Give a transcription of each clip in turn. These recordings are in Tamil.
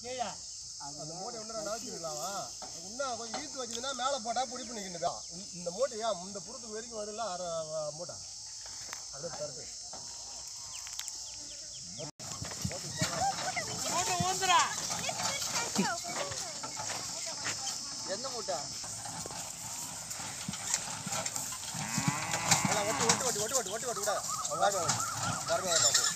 கீழே அந்த மூட்டை ஒன்று நவச்சிருக்கலாமா இன்னும் கொஞ்சம் ஈத்து வச்சதுன்னா மேலே போட்டால் பிடி பண்ணிக்கிட்டுதா இந்த மூட்டையா? இந்த புறத்துக்கு வரைக்கும் வருதுல்ல அரை மூட்டை. அப்படியே தருது. எந்த மூட்டை? எல்லாம் ஒட்டு ஒட்டு ஒட்டு ஒட்டு ஒட்டு ஒட்டு ஒட்டு விட வாங்க வரணும்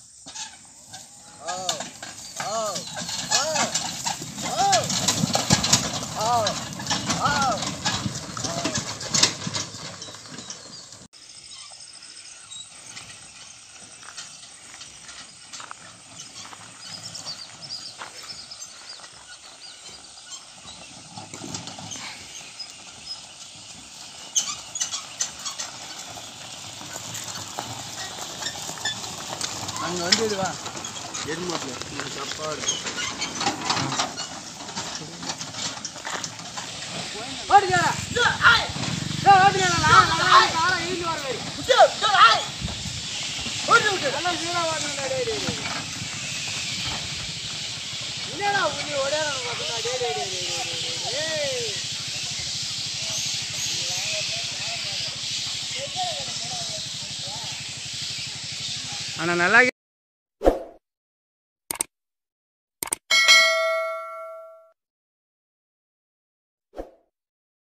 அங்கே வந்து இதுவா எருமாட்டில் இந்த சாப்பாடு. ஓடுங்க என்னடா உன்னை ஒரே ஆனால் நல்லா